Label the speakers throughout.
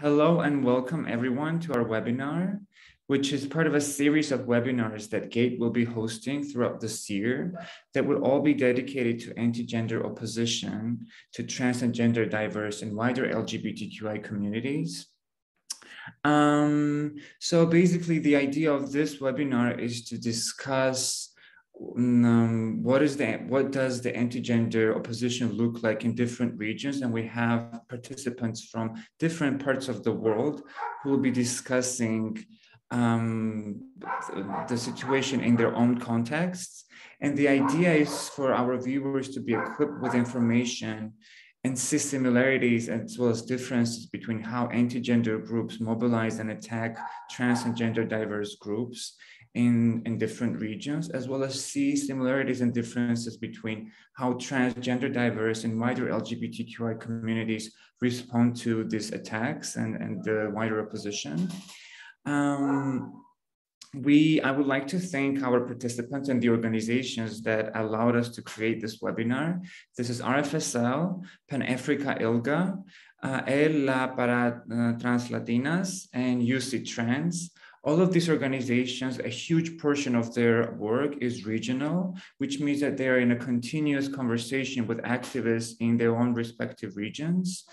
Speaker 1: Hello and welcome everyone to our webinar, which is part of a series of webinars that GATE will be hosting throughout this year that will all be dedicated to anti-gender opposition to trans and gender diverse and wider LGBTQI communities. Um, so basically the idea of this webinar is to discuss um, what is the what does the anti-gender opposition look like in different regions? And we have participants from different parts of the world who will be discussing um, the situation in their own contexts. And the idea is for our viewers to be equipped with information and see similarities as well as differences between how anti-gender groups mobilize and attack trans and gender diverse groups in, in different regions, as well as see similarities and differences between how transgender diverse and wider LGBTQI communities respond to these attacks and, and the wider opposition. Um, we, I would like to thank our participants and the organizations that allowed us to create this webinar. This is RFSL, Pan Africa ILGA, uh, ELA para uh, Translatinas, and UC Trans. All of these organizations, a huge portion of their work is regional, which means that they are in a continuous conversation with activists in their own respective regions.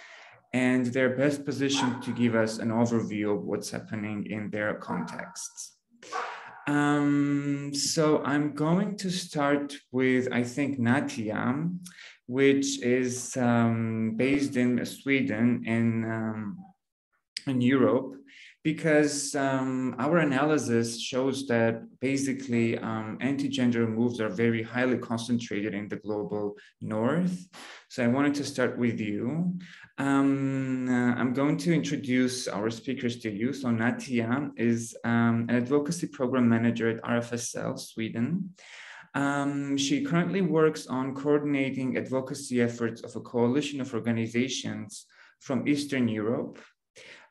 Speaker 1: And they're best positioned to give us an overview of what's happening in their contexts. Um, so I'm going to start with, I think, Natia, which is um, based in Sweden in, um, in Europe because um, our analysis shows that basically um, anti-gender moves are very highly concentrated in the global north. So I wanted to start with you. Um, uh, I'm going to introduce our speakers to you. So Natia is um, an advocacy program manager at RFSL Sweden. Um, she currently works on coordinating advocacy efforts of a coalition of organizations from Eastern Europe,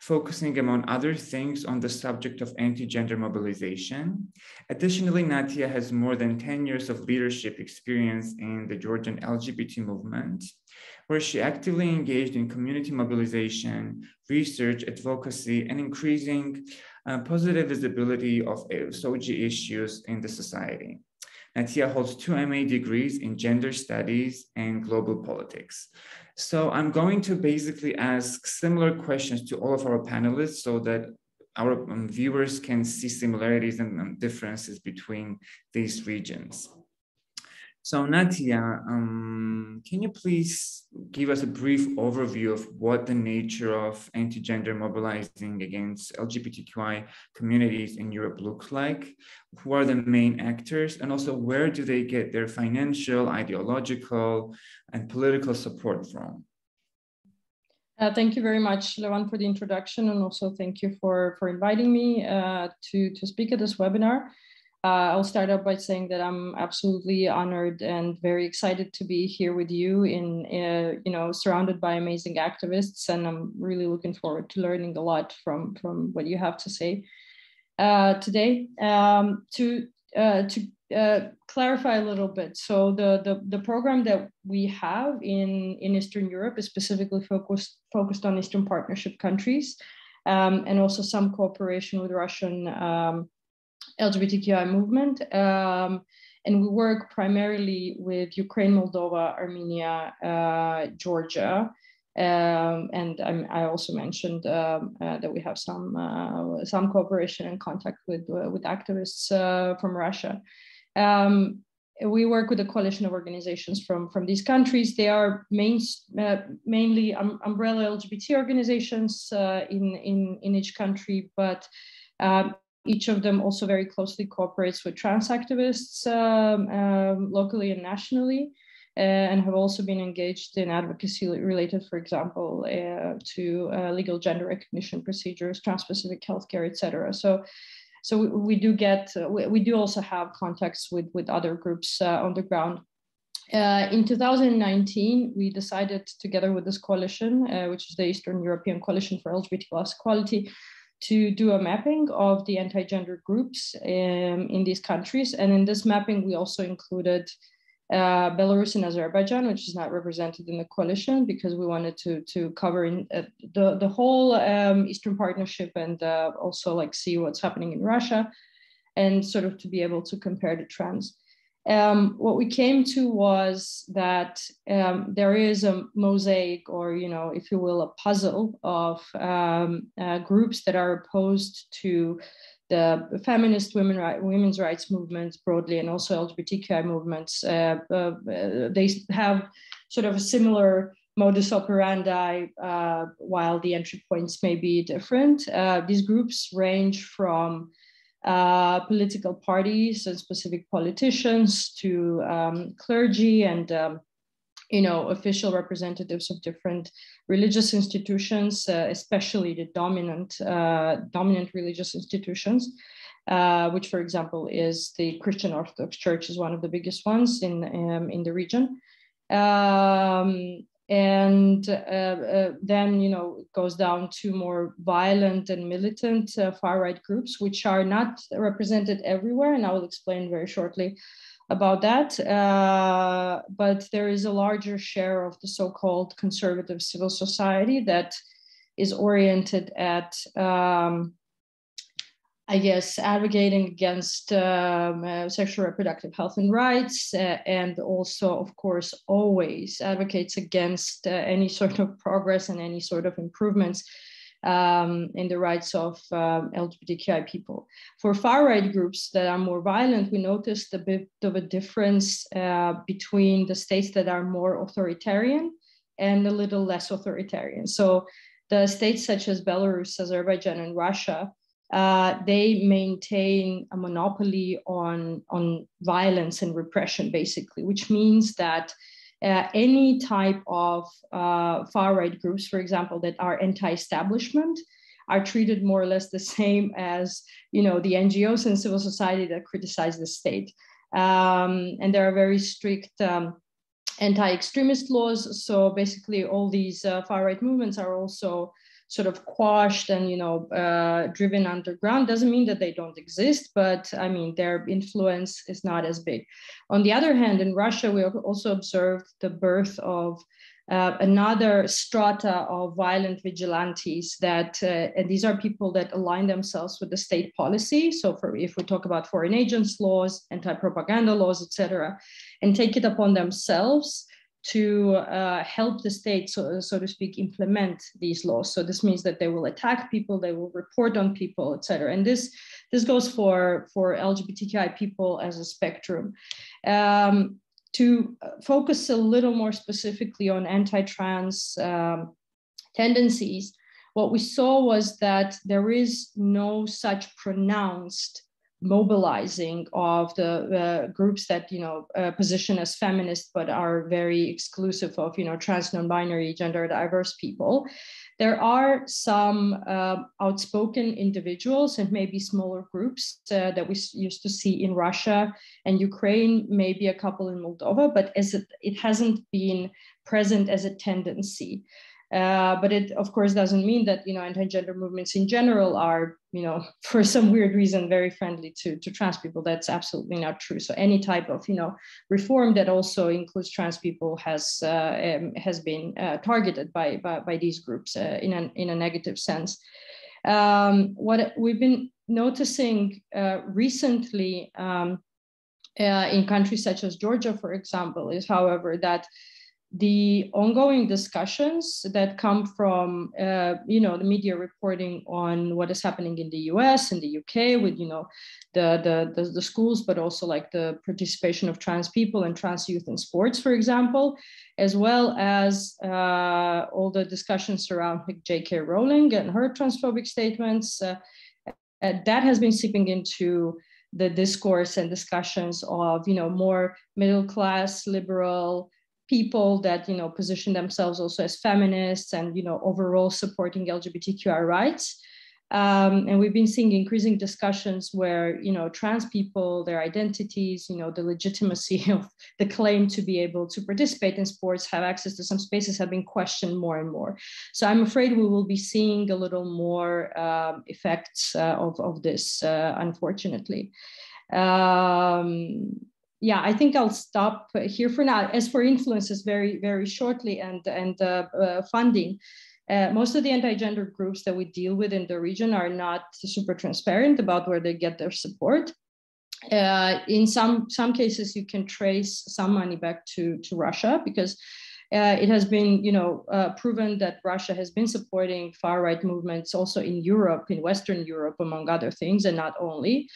Speaker 1: focusing among other things on the subject of anti-gender mobilization. Additionally, Natia has more than 10 years of leadership experience in the Georgian LGBT movement, where she actively engaged in community mobilization, research, advocacy, and increasing uh, positive visibility of SOGI issues in the society. Natia holds two MA degrees in gender studies and global politics. So I'm going to basically ask similar questions to all of our panelists so that our um, viewers can see similarities and um, differences between these regions. So Natia, um, can you please give us a brief overview of what the nature of anti-gender mobilizing against LGBTQI communities in Europe looks like? Who are the main actors? And also where do they get their financial, ideological, and political support from?
Speaker 2: Uh, thank you very much, Levan, for the introduction, and also thank you for, for inviting me uh, to, to speak at this webinar. Uh, I'll start out by saying that I'm absolutely honored and very excited to be here with you in, uh, you know, surrounded by amazing activists. And I'm really looking forward to learning a lot from, from what you have to say uh, today. Um, to uh, to uh, clarify a little bit, so the, the, the program that we have in, in Eastern Europe is specifically focused, focused on Eastern Partnership countries um, and also some cooperation with Russian um, LGBTQI movement. Um, and we work primarily with Ukraine, Moldova, Armenia, uh, Georgia. Um, and I'm, i also mentioned um, uh, that we have some uh, some cooperation and contact with uh, with activists uh, from Russia. Um, we work with a coalition of organizations from from these countries. They are main, uh, mainly um, umbrella LGBT organizations in in in each country, but um, each of them also very closely cooperates with trans activists um, um, locally and nationally, uh, and have also been engaged in advocacy related, for example, uh, to uh, legal gender recognition procedures, trans-specific healthcare, etc. So, so we, we do get, uh, we, we, do also have contacts with with other groups uh, on the ground. Uh, in 2019, we decided together with this coalition, which is the Eastern European Coalition for LGBT Plus Equality, to do a mapping of the anti-gender groups um, in these countries. And in this mapping, we also included uh, Belarus and Azerbaijan, which is not represented in the coalition because we wanted to to cover in, uh, the the whole um, Eastern Partnership and uh, also like see what's happening in Russia, and sort of to be able to compare the trends. Um, what we came to was that um, there is a mosaic, or you know, if you will, a puzzle of um, uh, groups that are opposed to the feminist women right, women's rights movements broadly and also LGBTQI movements, uh, uh, they have sort of a similar modus operandi, uh, while the entry points may be different. Uh, these groups range from uh, political parties and specific politicians to um, clergy and um, you know, official representatives of different religious institutions, uh, especially the dominant, uh, dominant religious institutions, uh, which, for example, is the Christian Orthodox Church is one of the biggest ones in, um, in the region. Um, and uh, uh, then, you know, it goes down to more violent and militant uh, far-right groups, which are not represented everywhere, and I will explain very shortly about that. Uh, but there is a larger share of the so-called conservative civil society that is oriented at, um, I guess, advocating against um, uh, sexual reproductive health and rights, uh, and also, of course, always advocates against uh, any sort of progress and any sort of improvements um, in the rights of um, LGBTQI people. For far right groups that are more violent, we noticed a bit of a difference uh, between the states that are more authoritarian and a little less authoritarian. So the states such as Belarus, Azerbaijan, and Russia, uh, they maintain a monopoly on, on violence and repression, basically, which means that uh, any type of uh, far right groups, for example, that are anti-establishment, are treated more or less the same as you know the NGOs and civil society that criticize the state. Um, and there are very strict um, anti-extremist laws. So basically, all these uh, far right movements are also sort of quashed and you know uh, driven underground doesn't mean that they don't exist but i mean their influence is not as big. On the other hand in russia we also observed the birth of uh, another strata of violent vigilantes that uh, and these are people that align themselves with the state policy. So for if we talk about foreign agents laws anti-propaganda laws etc and take it upon themselves to uh, help the state, so, so to speak, implement these laws. So this means that they will attack people, they will report on people, etc. And this this goes for for LGBTQI people as a spectrum. Um, to focus a little more specifically on anti-trans um, tendencies, what we saw was that there is no such pronounced mobilizing of the uh, groups that you know uh, position as feminist but are very exclusive of you know trans non-binary gender diverse people. There are some uh, outspoken individuals and maybe smaller groups uh, that we used to see in russia and ukraine maybe a couple in moldova but as it, it hasn't been present as a tendency uh, but it, of course, doesn't mean that you know anti-gender movements in general are, you know, for some weird reason, very friendly to, to trans people. That's absolutely not true. So any type of you know reform that also includes trans people has uh, um, has been uh, targeted by, by, by these groups uh, in a in a negative sense. Um, what we've been noticing uh, recently. Um, in countries such as Georgia, for example, is however that the ongoing discussions that come from uh, you know the media reporting on what is happening in the US and the UK with you know the, the, the the schools but also like the participation of trans people and trans youth in sports for example as well as uh, all the discussions around J.K. Rowling and her transphobic statements uh, uh, that has been seeping into the discourse and discussions of you know more middle class liberal people that you know position themselves also as feminists and you know overall supporting LGBTQI rights. Um, and we've been seeing increasing discussions where you know trans people, their identities, you know the legitimacy of the claim to be able to participate in sports, have access to some spaces, have been questioned more and more. So I'm afraid we will be seeing a little more um, effects uh, of of this, uh, unfortunately. Um, yeah, I think I'll stop here for now. As for influences, very very shortly, and and uh, uh, funding. Uh, most of the anti-gender groups that we deal with in the region are not super transparent about where they get their support. Uh, in some some cases, you can trace some money back to to Russia because uh, it has been, you know, uh, proven that Russia has been supporting far-right movements also in Europe, in Western Europe, among other things, and not only.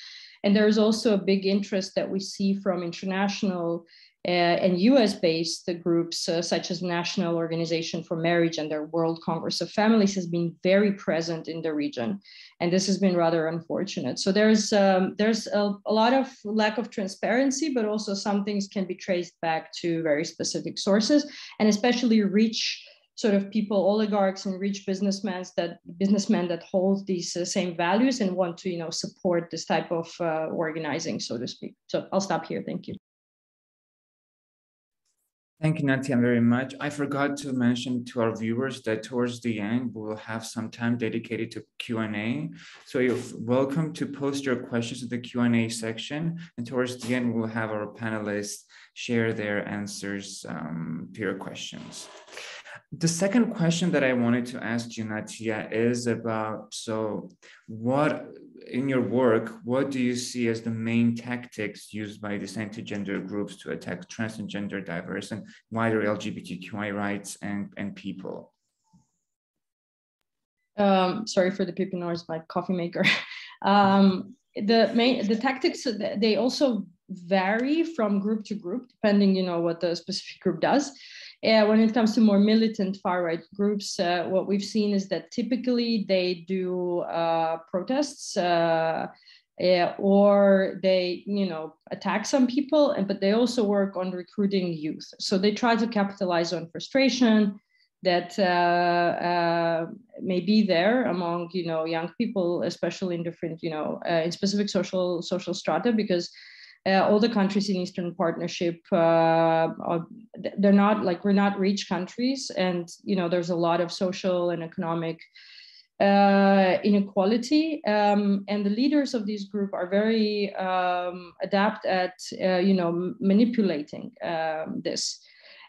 Speaker 2: And there's also a big interest that we see from international uh, and US-based groups uh, such as National Organization for Marriage and their World Congress of Families has been very present in the region, and this has been rather unfortunate. So there's um, there's a, a, lot of lack of transparency, but also some things can be traced back to very specific sources, and especially rich sort of people, oligarchs and rich businessmen that businessmen that hold these uh, same values and want to you know support this type of uh, organizing, so to speak. So I'll stop here. Thank you.
Speaker 1: Thank you, Natia, very much. I forgot to mention to our viewers that towards the end, we will have some time dedicated to Q&A. So you're welcome to post your questions in the Q&A section. And towards the end, we'll have our panelists share their answers um, to your questions. The second question that I wanted to ask you, Natia, is about, so what, in your work, what do you see as the main tactics used by these anti-gender groups to attack trans and gender diverse and wider LGBTQI rights and, and people?
Speaker 2: Um, sorry for the people noise, my coffee maker. um, the main, the tactics, they also vary from group to group, depending, you know, what the specific group does. Uh, when it comes to more militant far right groups, uh, what we've seen is that typically they do uh, protests. Uh, uh, or they, you know, attack some people, and but they also work on recruiting youth. So they try to capitalize on frustration that uh, may be there among, you know, young people, especially in different, you know, in specific social social strata, because uh, all the countries in Eastern Partnership, uh, are, they're not like we're not rich countries, and you know there's a lot of social and economic uh, inequality, um, and the leaders of this group are very um, adept at uh, you know manipulating um, this.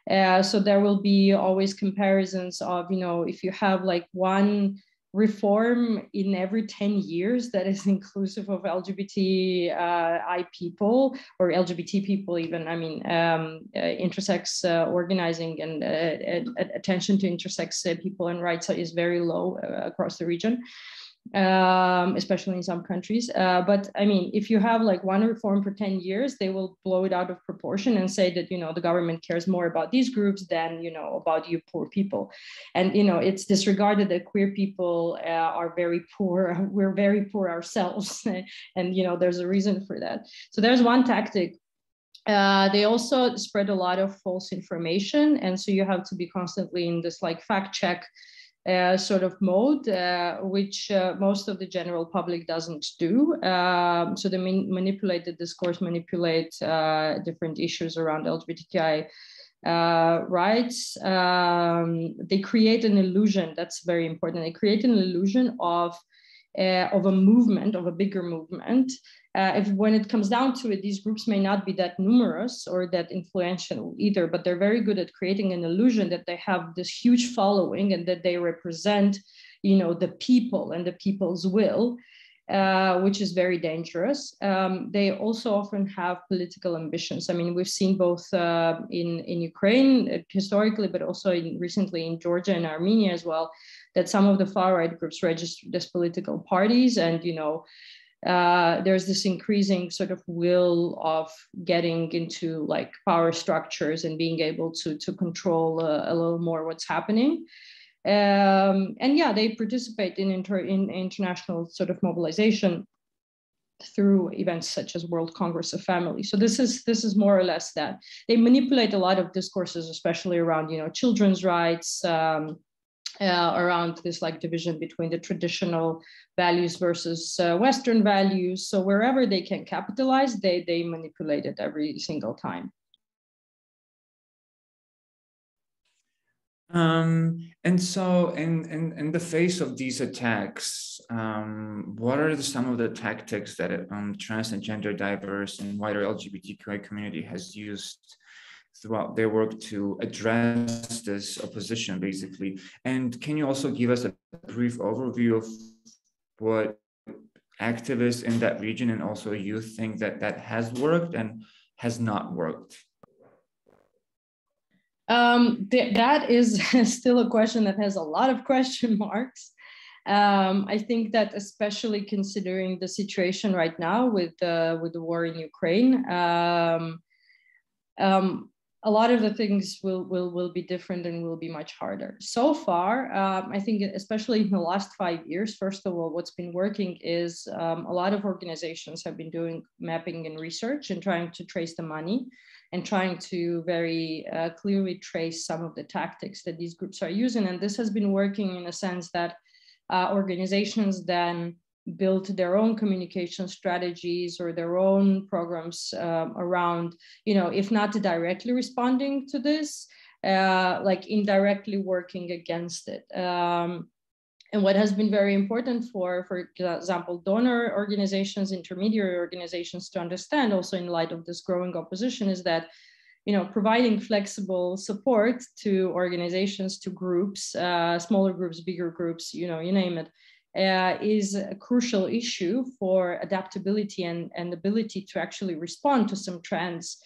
Speaker 2: Uh, so there will be always comparisons of you know if you have like one reform in every 10 years that is inclusive of LGBTI uh, people or LGBT people, even. I mean, um, uh, intersex uh, organizing and uh, attention to intersex uh, people and rights is very low uh, across the region um, especially in some countries. Uh, but I mean, if you have like one reform for 10 years, they will blow it out of proportion and say that, you know, the government cares more about these groups than, you know, about you poor people. And, you know, it's disregarded that queer people uh, are very poor. We're very poor ourselves. and, you know, there's a reason for that. So there's one tactic uh, they also spread a lot of false information and so you have to be constantly in this like fact check uh, sort of mode, uh, which uh, most of the general public doesn't do. Um, so they man- manipulate the discourse, manipulate uh, different issues around LGBTQI uh, rights. Um, they create an illusion that's very important. They create an illusion of uh, of a movement, of a bigger movement, uh, if when it comes down to it, these groups may not be that numerous or that influential either, but they're very good at creating an illusion that they have this huge following and that they represent, you know, the people and the people's will. Uh, which is very dangerous. Um, they also often have political ambitions. I mean, we've seen both uh, in in Ukraine uh, historically, but also in, recently in Georgia and Armenia as well, that some of the far right groups registered as political parties, and you know, uh, there's this increasing sort of will of getting into like power structures and being able to to control uh, a little more what's happening. Um, and yeah, they participate in, inter- in international sort of mobilization through events such as World Congress of Family. So this is this is more or less that they manipulate a lot of discourses, especially around you know children's rights, um, uh, around this like division between the traditional values versus uh, Western values. So wherever they can capitalize, they they manipulate it every single time.
Speaker 1: Um, and so, in, in in the face of these attacks, um, what are the, some of the tactics that um, trans and gender diverse and wider LGBTQI community has used throughout their work to address this opposition, basically? And can you also give us a brief overview of what activists in that region and also you think that that has worked and has not worked?
Speaker 2: Um, th that is still a question that has a lot of question marks. Um, I think that especially considering the situation right now with uh, with the war in Ukraine, um, um, a lot of the things will will will be different and will be much harder. So far, um, I think especially in the last five years, first of all, what's been working is um, a lot of organizations have been doing mapping and research and trying to trace the money and trying to very uh, clearly trace some of the tactics that these groups are using. And this has been working in a sense that uh, organizations then built their own communication strategies or their own programs um, around, you know, if not directly responding to this, uh, like indirectly working against it. Um, and what has been very important for, for example, donor organizations, intermediary organizations to understand also in light of this growing opposition is that, you know, providing flexible support to organizations, to groups, uh, smaller groups, bigger groups, you know, you name it, uh, is a crucial issue for adaptability and, and ability to actually respond to some trends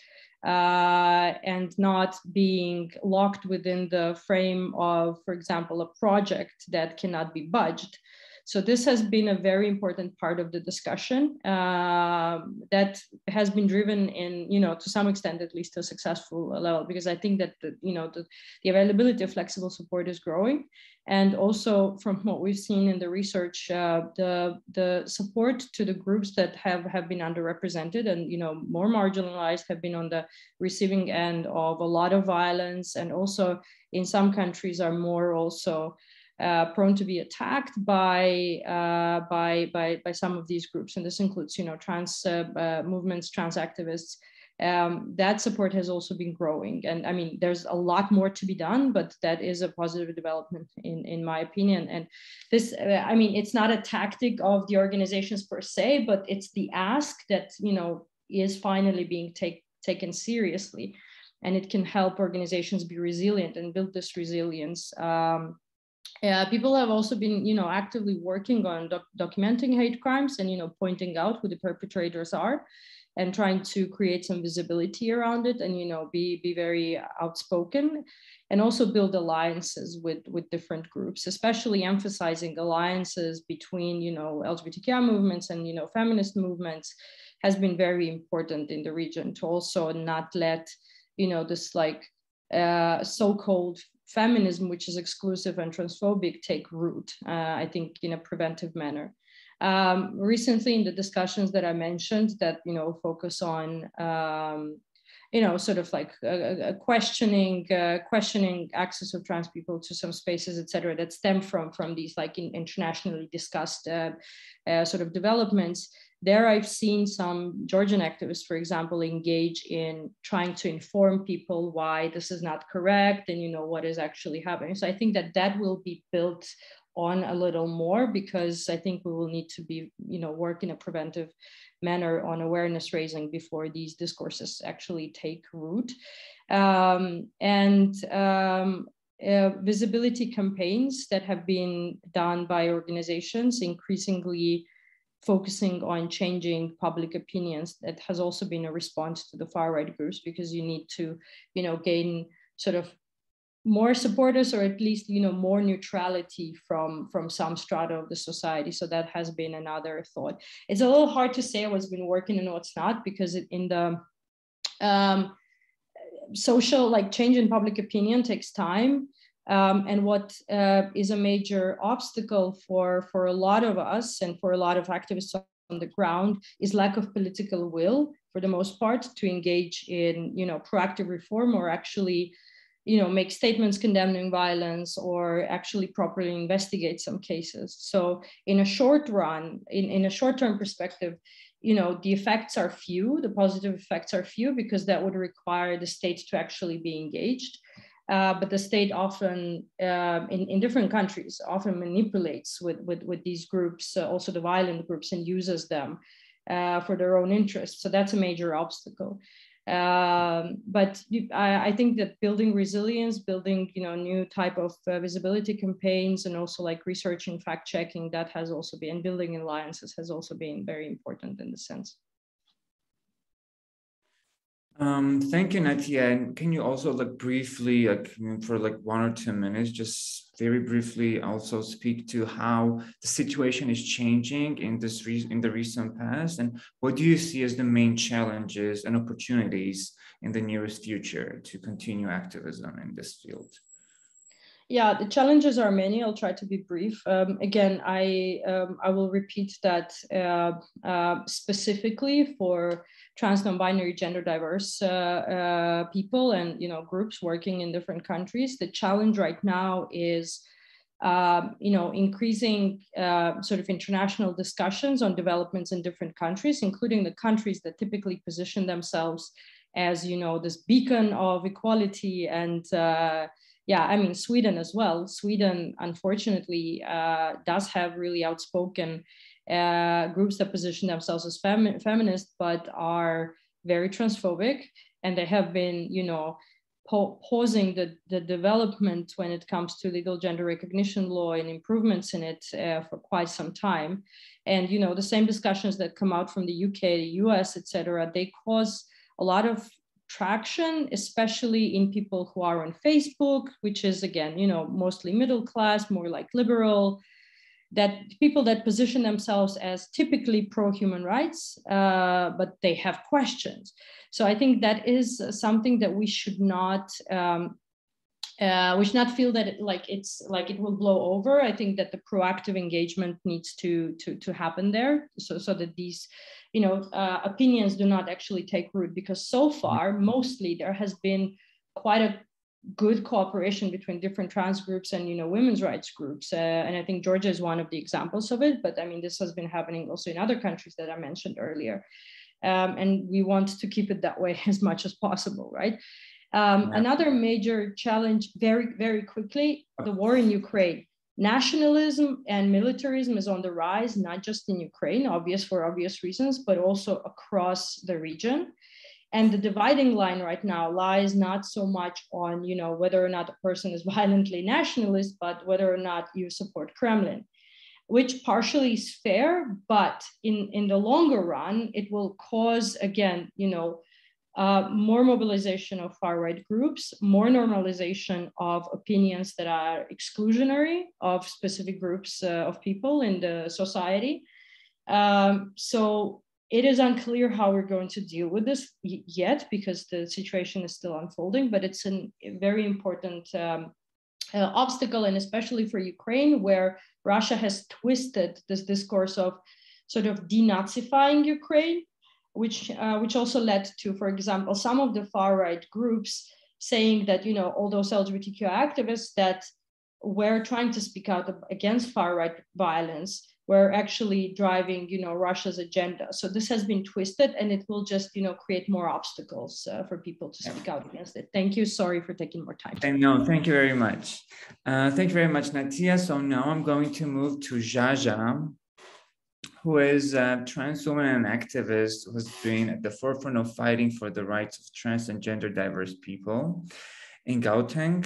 Speaker 2: uh, and not being locked within the frame of, for example, a project that cannot be budged. So this has been a very important part of the discussion uh, that has been driven in, you know, to some extent, at least to a successful level, because I think that, the, you know, the, the availability of flexible support is growing. And also from what we've seen in the research, uh, the, the support to the groups that have, have been underrepresented and, you know, more marginalized have been on the receiving end of a lot of violence and also in some countries are more also uh, prone to be attacked by, uh, by, by, by some of these groups. And this includes, you know, trans uh, uh movements, trans activists. Um, that support has also been growing. And I mean, there's a lot more to be done, but that is a positive development in, in my opinion. And this, uh, I mean, it's not a tactic of the organizations per se, but it's the ask that, you know, is finally being take, taken seriously. And it can help organizations be resilient and build this resilience um, uh, people have also been, you know, actively working on doc documenting hate crimes and, you know, pointing out who the perpetrators are and trying to create some visibility around it and, you know, be, be very outspoken and also build alliances with, with different groups, especially emphasizing alliances between, you know, LGBTQI movements and, you know, feminist movements has been very important in the region to also not let, you know, this like uh, so-called feminism, which is exclusive and transphobic, take root, uh, I think, in a preventive manner. Um, recently, in the discussions that I mentioned that, you know, focus on, um, you know, sort of like questioning, uh, questioning access of trans people to some spaces, et cetera, that stem from, from these like in, internationally discussed uh, uh sort of developments there I've seen some Georgian activists, for example, engage in trying to inform people why this is not correct and you know what is actually happening. So I think that that will be built on a little more because I think we will need to be, you know, work in a preventive manner on awareness raising before these discourses actually take root. Um, and um, uh, visibility campaigns that have been done by organizations increasingly focusing on changing public opinions that has also been a response to the far right groups because you need to you know gain sort of more supporters or at least you know more neutrality from from some strata of the society. So that has been another thought. It's a little hard to say what's been working and what's not because in the um, social like change in public opinion takes time um, and what uh, is a major obstacle for, for a lot of us and for a lot of activists on the ground is lack of political will for the most part to engage in you know proactive reform or actually you know make statements condemning violence or actually properly investigate some cases. So in a short run in, in a short term perspective you know the effects are few the positive effects are few because that would require the state to actually be engaged Uh, but the state often, uh, in, in different countries, often manipulates with, with, with these groups, uh, also the violent groups, and uses them uh, for their own interests. So that's a major obstacle. Um, but I, I, think that building resilience, building you know new type of uh, visibility campaigns, and also like research and fact checking, that has also been building alliances has also been very important in the sense.
Speaker 1: Um, thank you, Natia. And can you also like briefly, like for like one or two minutes, just very briefly also speak to how the situation is changing in this in the recent past, and what do you see as the main challenges and opportunities in the nearest future to continue activism in this field?
Speaker 2: Yeah, the challenges are many. I'll try to be brief. Um, again, I um, I will repeat that uh, uh, specifically for trans non-binary gender diverse uh, uh, people and you know groups working in different countries. The challenge right now is um, you know, increasing uh, sort of international discussions on developments in different countries, including the countries that typically position themselves as, you know, this beacon of equality and uh, yeah, I mean, Sweden as well. Sweden, unfortunately, uh, does have really outspoken uh, groups that position themselves as fem- feminist, but are very transphobic. And they have been, you know, pausing the, the development when it comes to legal gender recognition law and improvements in it uh, for quite some time. And, you know, the same discussions that come out from the UK, the US, etc they cause a lot of traction, especially in people who are on Facebook, which is again, you know, mostly middle class, more like liberal, that people that position themselves as typically pro human rights, uh, but they have questions. So I think that is something that we should not. Um, uh, we should not feel that it, like it's like it will blow over. I think that the proactive engagement needs to to to happen there, so so that these you know, uh, opinions do not actually take root because so far, mostly there has been quite a good cooperation between different trans groups and you know women's rights groups. Uh, and i think georgia is one of the examples of it but i mean this has been happening also in other countries that i mentioned earlier. Um, and we want to keep it that way as much as possible right? Um, yeah. another major challenge very very quickly the war in ukraine. Nationalism and militarism is on the rise, not just in Ukraine, obvious for obvious reasons, but also across the region. And the dividing line right now lies not so much on, you know, whether or not a person is violently nationalist, but whether or not you support Kremlin, which partially is fair, but in, in the longer run, it will cause, again, you know, uh, more mobilization of far right groups, more normalization of opinions that are exclusionary of specific groups uh, of people in the society. Um, so it is unclear how we're going to deal with this yet because the situation is still unfolding, but it's a very important um, uh, obstacle, and especially for Ukraine, where Russia has twisted this discourse of sort of denazifying Ukraine which uh, which also led to, for example, some of the far right groups saying that you know all those LGBTQ activists that were trying to speak out against far right violence were actually driving you know Russia's agenda. So this has been twisted, and it will just you know create more obstacles uh, for people to speak out against it. Thank you. Sorry for taking more time.
Speaker 1: No, thank you very much. Uh, thank you very much, Natia. So now I'm going to move to Zsa-Zsa who is a trans woman and activist who's been at the forefront of fighting for the rights of trans and gender diverse people in Gauteng.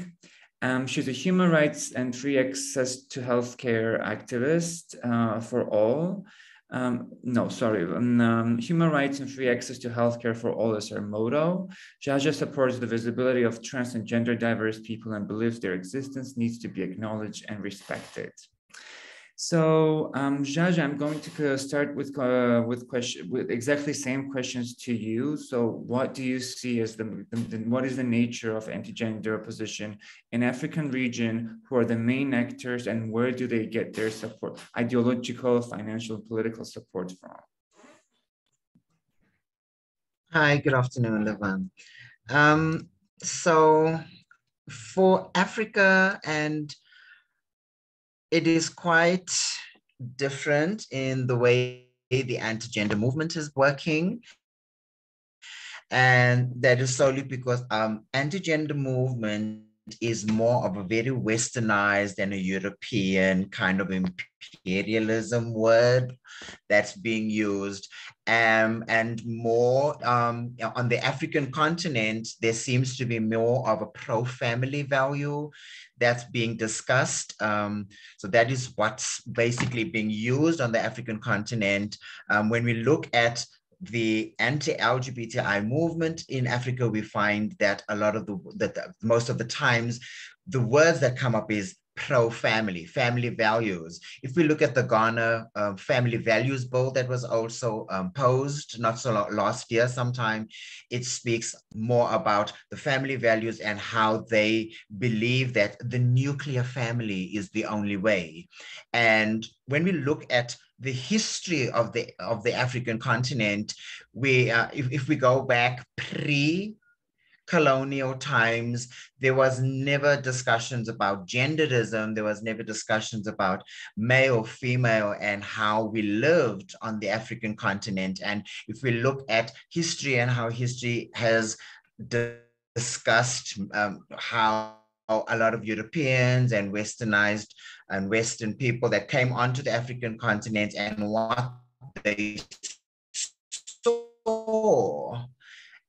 Speaker 1: Um, she's a human rights and free access to healthcare activist uh, for all. Um, no, sorry, um, human rights and free access to healthcare for all is her motto. Zsa-Zsa supports the visibility of trans and gender diverse people and believes their existence needs to be acknowledged and respected. So, um, I'm going to start with uh, with question with exactly same questions to you. So, what do you see as the, the, the what is the nature of anti-gender opposition in African region? Who are the main actors, and where do they get their support, ideological, financial, political support from?
Speaker 3: Hi, good afternoon, Levan. Um, so, for Africa and it is quite different in the way the anti-gender movement is working. And that is solely because um, anti-gender movement is more of a very westernized and a European kind of imperialism word that's being used. Um, and more um, on the African continent, there seems to be more of a pro-family value that's being discussed. Um, so that is what's basically being used on the African continent. Um, when we look at the anti-LGBTI movement in Africa, we find that a lot of the, that most of the times, the words that come up is pro-family, family values. If we look at the Ghana uh, Family Values Bill that was also um, posed not so long, last year sometime, it speaks more about the family values and how they believe that the nuclear family is the only way. And when we look at the history of the of the African continent, we uh, if, if we go back pre colonial times there was never discussions about genderism. There was never discussions about male female and how we lived on the african continent. And if we look at history and how history has discussed um, how a lot of Europeans and westernized and Western people that came onto the African continent and what they saw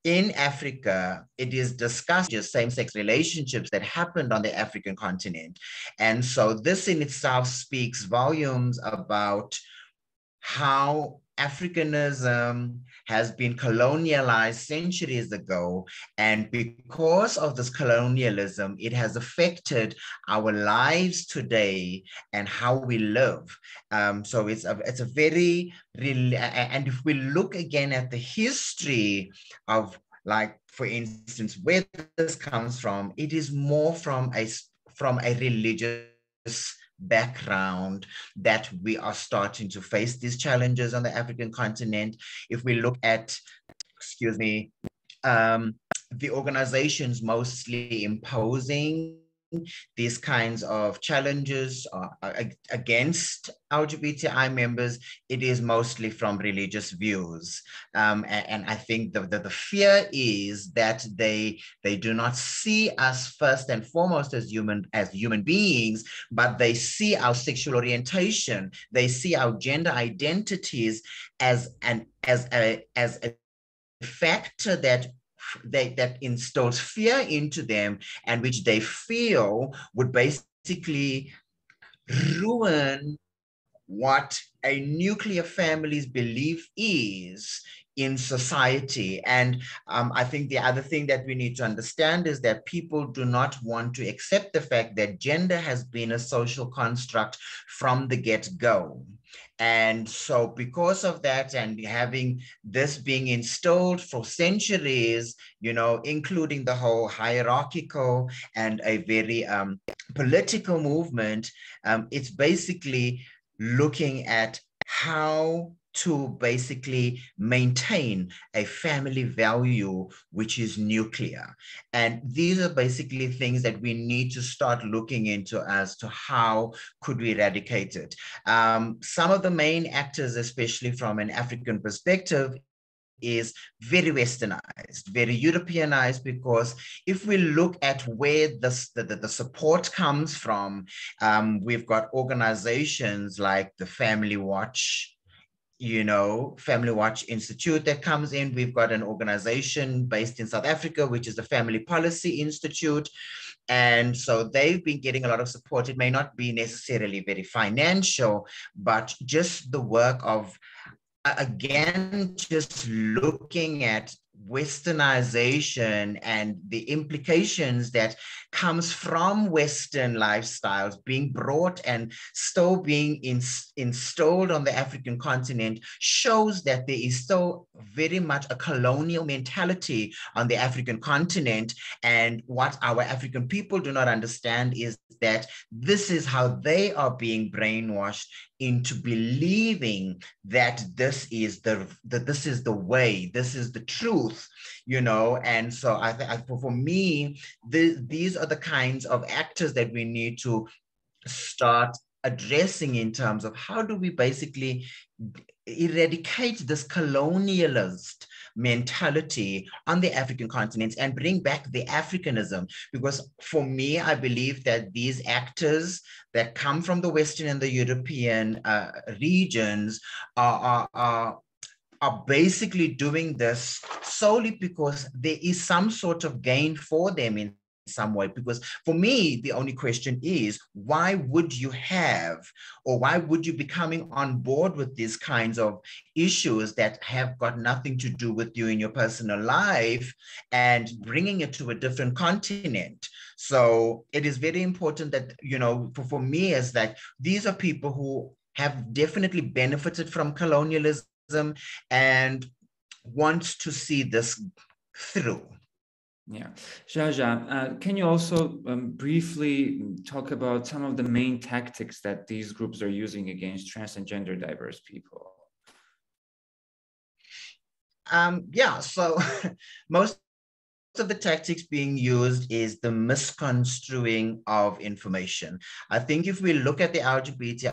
Speaker 3: in Africa, it is discussed just same-sex relationships that happened on the African continent. And so this in itself speaks volumes about how Africanism has been colonialized centuries ago. And because of this colonialism, it has affected our lives today and how we live. Um, so it's a, it's a very, and if we look again at the history of like, for instance, where this comes from, it is more from a, from a religious background that we are starting to face these challenges on the African continent. If we look at, excuse me, um, the organizations mostly imposing these kinds of challenges uh, against LGBTI members, it is mostly from religious views. Um, and, and, I think the, the, the, fear is that they, they do not see us first and foremost as human, as human beings, but they see our sexual orientation, they see our gender identities as an as a as a factor that that instills fear into them and which they feel would basically ruin what a nuclear family's belief is in society. And um, I think the other thing that we need to understand is that people do not want to accept the fact that gender has been a social construct from the get go. And so because of that and having this being installed for centuries, you know, including the whole hierarchical and a very um, political movement, um, it's basically looking at how to basically maintain a family value which is nuclear. And these are basically things that we need to start looking into as to how could we eradicate it. Um, some of the main actors, especially from an African perspective, is very westernized, very Europeanized, because if we look at where the, the, the support comes from, um, we've got organizations like the Family Watch, you know, Family Watch Institute that comes in. We've got an organization based in South Africa, which is the Family Policy Institute. And so they've been getting a lot of support. It may not be necessarily very financial, but just the work of, again, just looking at westernization and the implications that comes from western lifestyles being brought and still being in, installed on the african continent shows that there is still very much a colonial mentality on the african continent. And what our african people do not understand is that this is how they are being brainwashed into believing that this is the that this is the way this is the truth you know and so i think for me the, these are the kinds of actors that we need to start addressing in terms of how do we basically eradicate this colonialist mentality on the African continent and bring back the Africanism. Because for me, I believe that these actors that come from the Western and the European uh, regions are, are, are are basically doing this solely because there is some sort of gain for them in some way. Because for me the only question is why would you have or why would you be coming on board with these kinds of issues that have got nothing to do with you in your personal life and bringing it to a different continent? So it is very important that you know for, for me is that these are people who have definitely benefited from colonialism and wants to see this through.
Speaker 1: Yeah, Zsa-Zsa, uh, can you also um, briefly talk about some of the main tactics that these groups are using against trans and gender diverse people?
Speaker 3: Um, yeah, so most of the tactics being used is the misconstruing of information. I think if we look at the LGBT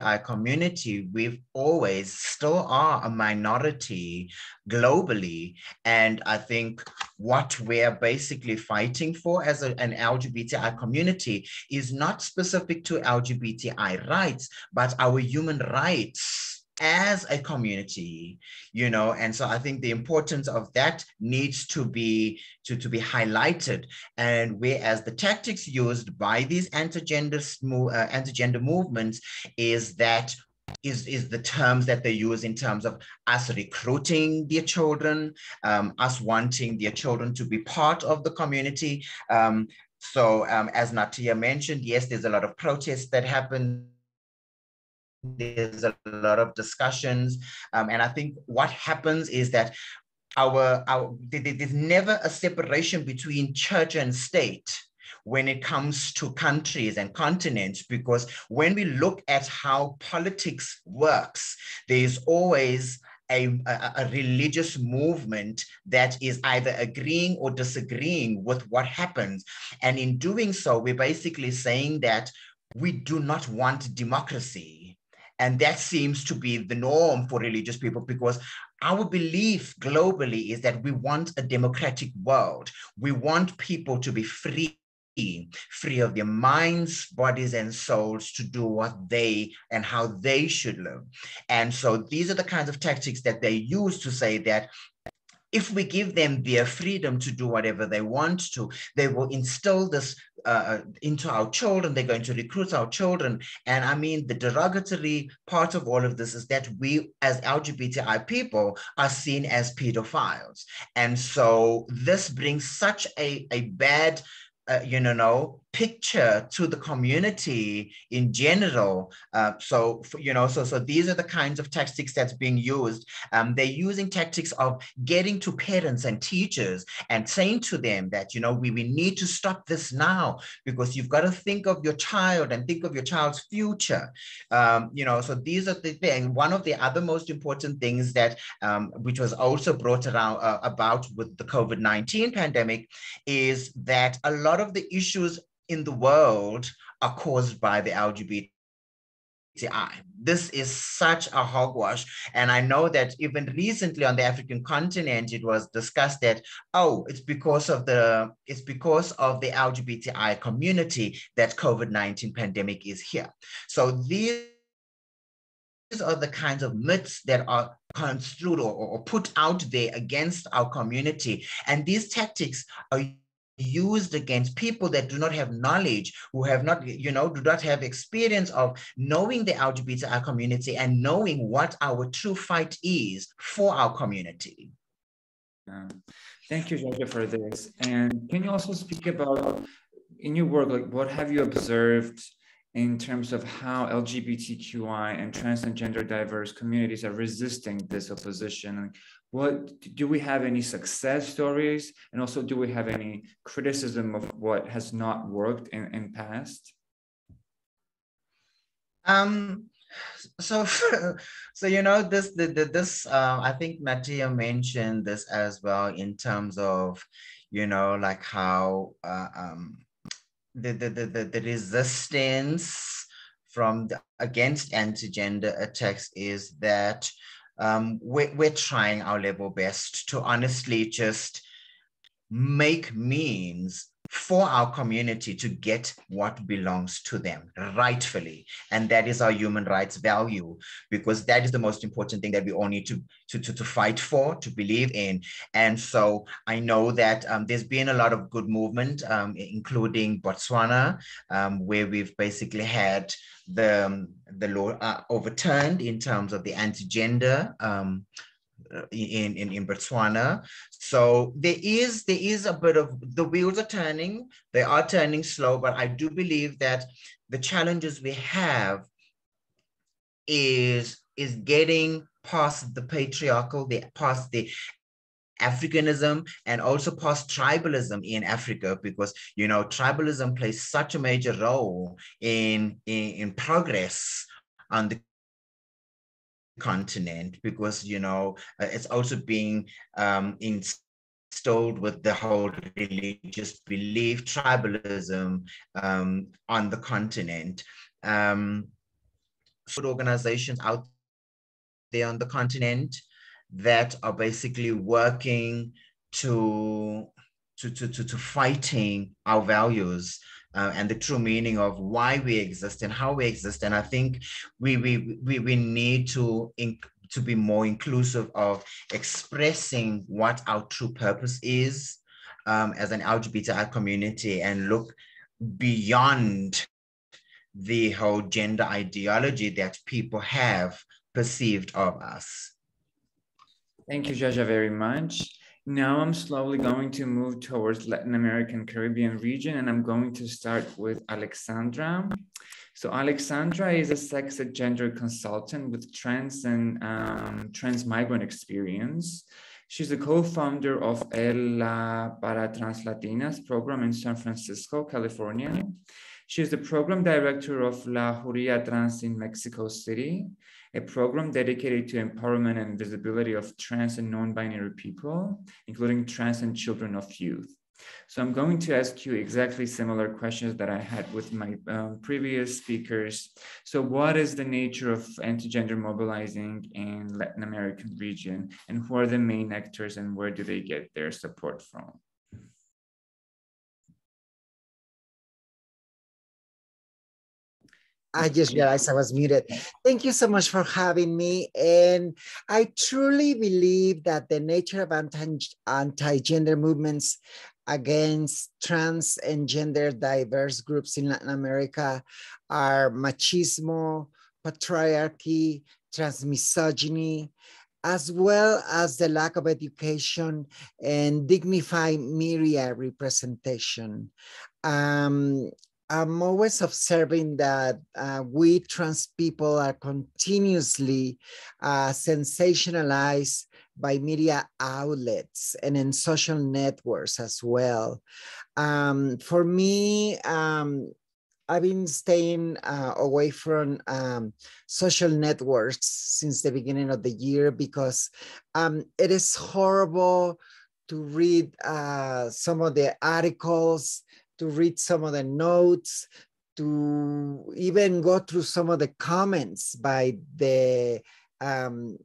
Speaker 3: our community, we've always still are a minority globally. And I think what we're basically fighting for as a, an LGBTI community is not specific to LGBTI rights, but our human rights as a community you know and so i think the importance of that needs to be to, to be highlighted and whereas the tactics used by these anti-gender uh, anti-gender movements is that is, is the terms that they use in terms of us recruiting their children, um, us wanting their children to be part of the community. Um, so um, as Natia mentioned, yes, there's a lot of protests that happen there's a lot of discussions. Um, and I think what happens is that our, our there's never a separation between church and state when it comes to countries and continents because when we look at how politics works there's always a, a, a, religious movement that is either agreeing or disagreeing with what happens. And in doing so, we're basically saying that we do not want democracy. And that seems to be the norm for religious people because our belief globally is that we want a democratic world. We want people to be free free of their minds, bodies, and souls to do what they and how they should live. And so these are the kinds of tactics that they use to say that if we give them their freedom to do whatever they want to, they will instill this uh, uh, into our children. They're going to recruit our children. And I mean, the derogatory part of all of this is that we, as LGBTI people, are seen as pedophiles. And so this brings such a, a bad uh, you know, picture to the community in general. Uh, so, you know, so so these are the kinds of tactics that's being used. Um, they're using tactics of getting to parents and teachers and saying to them that, you know, we, we need to stop this now because you've got to think of your child and think of your child's future. Um, you know, so these are the things. One of the other most important things that, um, which was also brought around uh, about with the COVID-19 pandemic is that a lot of the issues in the world are caused by the LGBTI. This is such a hogwash. And I know that even recently on the African continent, it was discussed that, oh, it's because of the it's because of the LGBTI community that COVID-19 pandemic is here. So these these are the kinds of myths that are construed or, or put out there against our community. And these tactics are used against people that do not have knowledge, who have not, you know, do not have experience of knowing the LGBTI community and knowing what our true fight is for our community.
Speaker 1: Thank you, Georgia, for this. And can you also speak about, in your work, like what have you observed in terms of how LGBTQI and trans and gender diverse communities are resisting this opposition? What do we have any success stories? And also do we have any criticism of what has not worked in, in past?
Speaker 3: Um so so you know this the, the this uh, i think Natia mentioned this as well in terms of you know like how uh, um the, the the the resistance from the, against anti-gender attacks is that um, we're, we're trying our level best to honestly just make means for our community to get what belongs to them rightfully. And that is our human rights value, because that is the most important thing that we all need to, to, to, to fight for, to believe in. And so I know that um, there's been a lot of good movement, um, including Botswana, um, where we've basically had the, um, the law uh, overturned in terms of the anti-gender um, in, in, in Botswana. So there is there is a bit of the wheels are turning, they are turning slow, but I do believe that the challenges we have is is getting past the patriarchal, the past the Africanism and also past tribalism in Africa because you know tribalism plays such a major role in in, in progress on the continent because you know uh, it's also being um, installed with the whole religious belief tribalism um, on the continent. Um, organizations out there on the continent that are basically working to to to to, to fighting our values uh, and the true meaning of why we exist and how we exist. And I think we we we, we need to to be more inclusive of expressing what our true purpose is um, as an LGBTI community and look beyond the whole gender ideology that people have perceived of us.
Speaker 1: Thank you, Zsa-Zsa, very much. Now I'm slowly going to move towards Latin American Caribbean region and I'm going to start with Alexandra. So Alexandra is a sex and gender consultant with trans and um, trans migrant experience. She's the co-founder of Ella para Trans Latinas program in San Francisco, California. She's the program director of La Jauria Trans in Mexico City a program dedicated to empowerment and visibility of trans and non-binary people, including trans and children of youth. So I'm going to ask you exactly similar questions that I had with my um, previous speakers. So what is the nature of anti-gender mobilizing in Latin American region and who are the main actors and where do they get their support from?
Speaker 4: I just realized I was muted. Thank you so much for having me. And I truly believe that the nature of anti, gender movements against trans and gender diverse groups in Latin America are machismo, patriarchy, transmisogyny, as well as the lack of education and dignified media representation. Um, I'm always observing that uh, we trans people are continuously uh, sensationalized by media outlets and in social networks as well. Um, for me, um, I've been staying uh, away from um, social networks since the beginning of the year because um, it is horrible to read uh, some of the articles to read some of the notes, to even go through some of the comments by the um,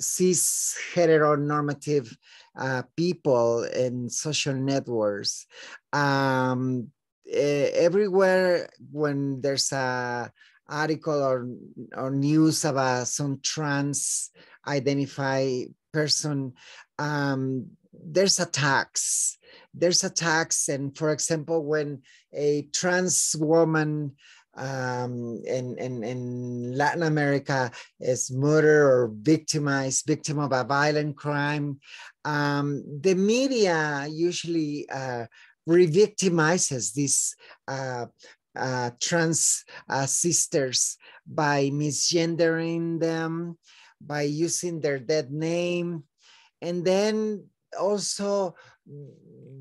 Speaker 4: cis heteronormative uh, people in social networks. Um, everywhere when there's a article or, or news about some trans identified person, um, there's attacks there's attacks. And for example, when a trans woman um, in, in, in Latin America is murdered or victimized, victim of a violent crime, um, the media usually uh, re-victimizes these uh, uh, trans uh, sisters by misgendering them, by using their dead name, and then also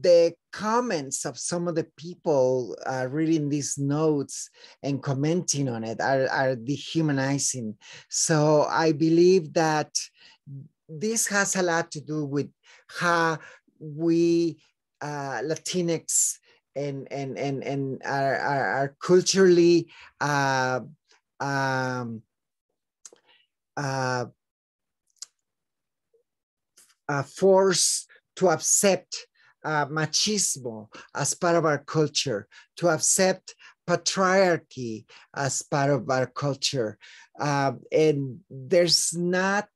Speaker 4: the comments of some of the people uh, reading these notes and commenting on it are, are dehumanizing. So I believe that this has a lot to do with how we uh, Latinx and and and and are are, are culturally uh, um, uh, uh, forced to accept uh, machismo as part of our culture, to accept patriarchy as part of our culture. Uh, and there's not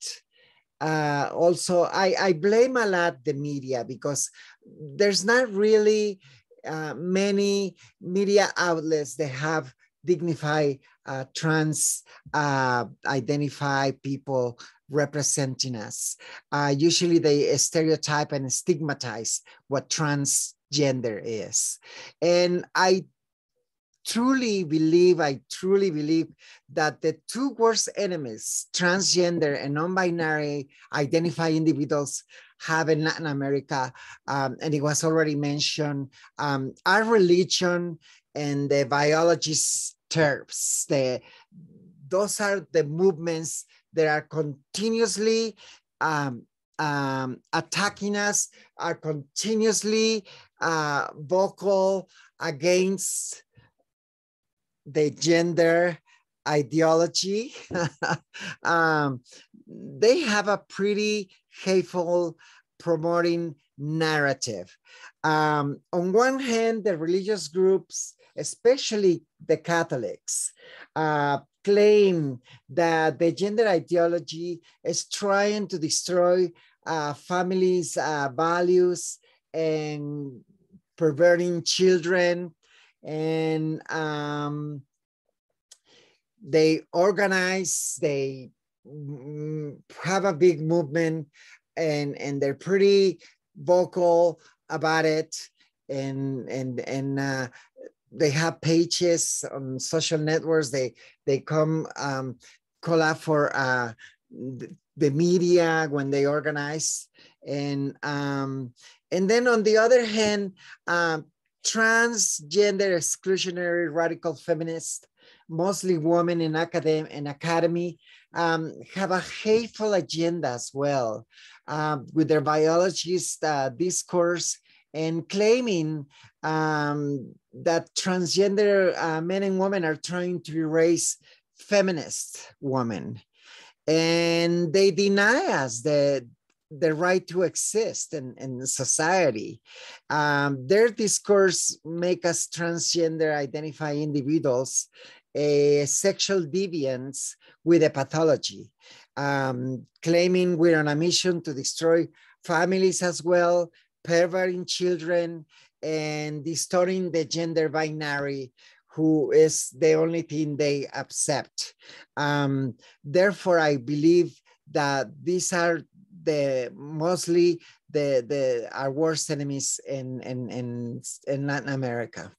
Speaker 4: uh, also, I, I blame a lot the media because there's not really uh, many media outlets that have dignified uh, trans uh, identify people representing us. Uh, usually they stereotype and stigmatize what transgender is. And I truly believe, I truly believe that the two worst enemies, transgender and non-binary identified individuals have in Latin America, um, and it was already mentioned, um, are religion and the biologist terms. The, those are the movements that are continuously um, um, attacking us, are continuously uh, vocal against the gender ideology. um, they have a pretty hateful promoting narrative. Um, on one hand, the religious groups, especially the Catholics, uh, claim that the gender ideology is trying to destroy uh, families' uh, values and perverting children and um, they organize, they have a big movement, and and they're pretty vocal about it, and and and uh, they have pages on social networks. They they come um, call out for uh, the media when they organize, and um, and then on the other hand, um, transgender exclusionary radical feminists, mostly women in academy and academy, um, have a hateful agenda as well um, with their biologist uh, discourse and claiming um, that transgender uh, men and women are trying to erase feminist women. And they deny us the, the right to exist in, in society. Um, their discourse make us transgender identify individuals a sexual deviants with a pathology, um, claiming we're on a mission to destroy families as well, perverting children, and distorting the gender binary who is the only thing they accept. Um, therefore, I believe that these are the mostly the the our worst enemies in in in, in Latin America.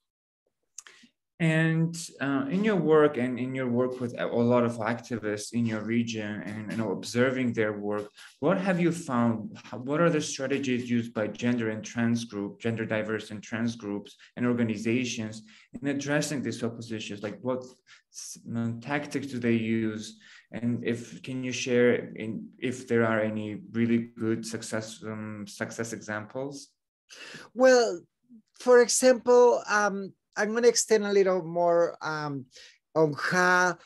Speaker 1: And uh, in your work and in your work with a lot of activists in your region and you know, observing their work, what have you found? What are the strategies used by gender and trans group, gender diverse and trans groups and organizations in addressing these oppositions? Like what tactics do they use? And if can you share in, if there are any really good success um, success examples?
Speaker 4: Well, for example, um, I'm going to extend a little more um, on how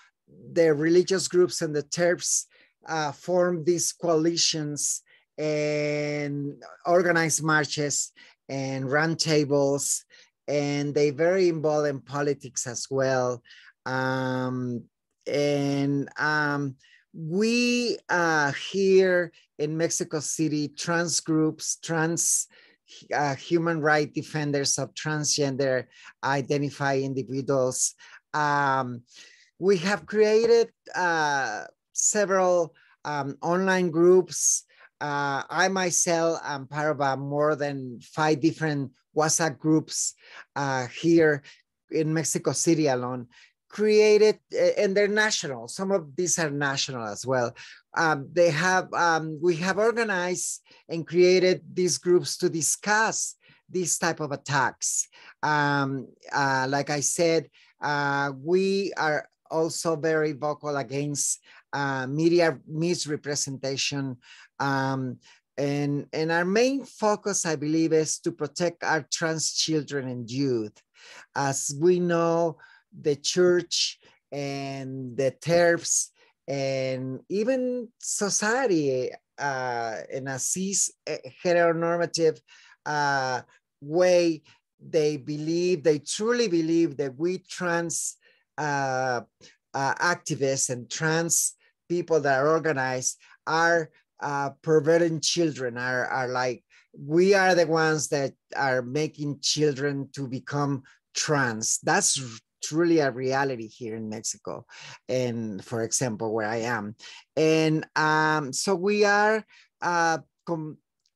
Speaker 4: the religious groups and the TERFs uh, form these coalitions and organize marches and roundtables, and they very involved in politics as well. Um, and um, we uh, here in Mexico City, trans groups, trans uh, human right defenders of transgender identified individuals. Um, we have created uh, several um, online groups. Uh, I myself am part of uh, more than five different WhatsApp groups uh, here in Mexico City alone created and they're national some of these are national as well um, they have um, we have organized and created these groups to discuss these type of attacks. Um, uh, like i said uh, we are also very vocal against uh, media misrepresentation. Um, and, and our main focus i believe is to protect our trans children and youth. As we know the church and the TERFs and even society uh, in a cis heteronormative uh, way, they believe, they truly believe that we trans uh, uh, activists and trans people that are organized are uh, perverting children, are, are like, we are the ones that are making children to become trans. That's truly a reality here in Mexico. And for example, where I am. And um, so we are uh,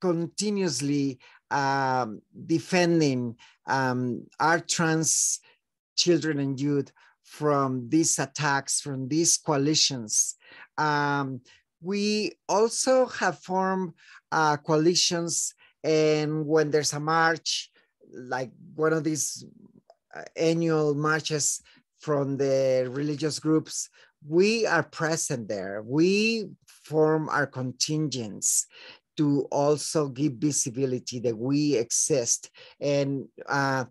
Speaker 4: continuously um, defending um, our trans children and youth from these attacks, from these coalitions. Um, we also have formed uh, coalitions and when there's a march, like one of these annual marches from the religious groups, we are present there. We form our contingents to also give visibility that we exist. And uh,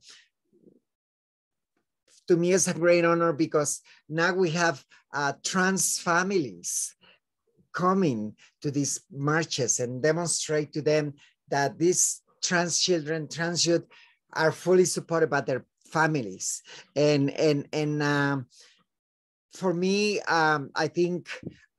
Speaker 4: to me, it's a great honor because now we have uh, trans families coming to these marches and demonstrate to them that these trans children, trans youth are fully supported by their families. And, and, and um, for me, um, I think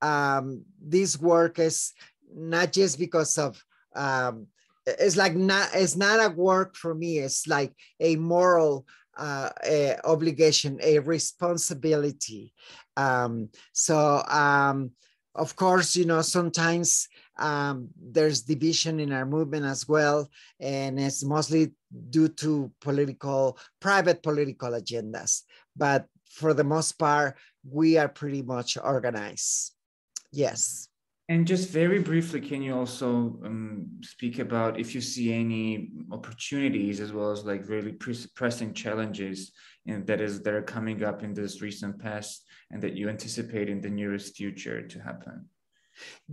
Speaker 4: um, this work is not just because of, um, it's like not, it's not a work for me. It's like a moral uh, a obligation, a responsibility. Um, so, um, of course, you know, sometimes um, there's division in our movement as well, and it's mostly due to political, private political agendas. But for the most part, we are pretty much organized. Yes.
Speaker 1: And just very briefly, can you also um, speak about if you see any opportunities as well as like really pressing challenges and that is that are coming up in this recent past and that you anticipate in the nearest future to happen?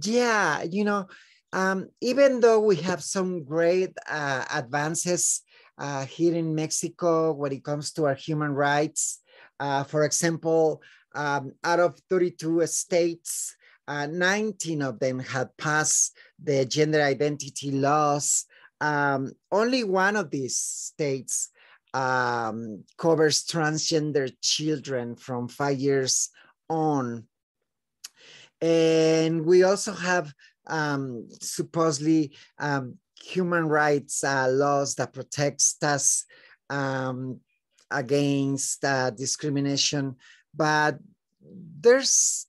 Speaker 4: Yeah, you know, um, even though we have some great uh, advances uh, here in Mexico when it comes to our human rights, uh, for example, um, out of 32 states, uh, 19 of them had passed the gender identity laws. Um, only one of these states um, covers transgender children from five years on. And we also have um, supposedly um, human rights uh, laws that protects us um, against uh, discrimination, but there's